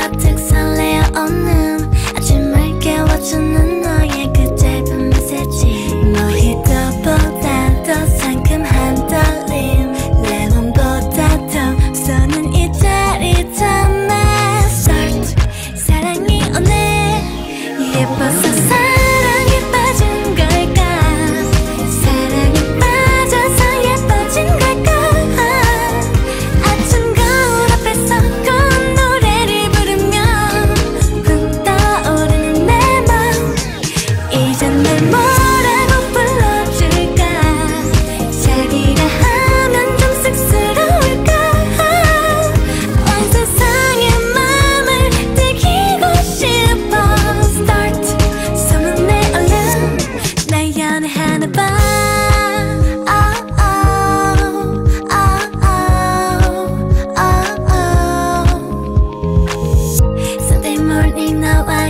가득 설레어오는 아침을 깨워주는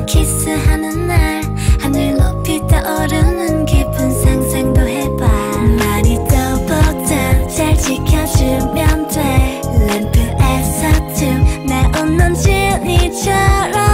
키스하는 날 하늘 높이 떠오르는 깊은 상상도 해봐. 많이 떠보자 잘 지켜주면 돼. 램프에서 춤내 웃는 진이처럼.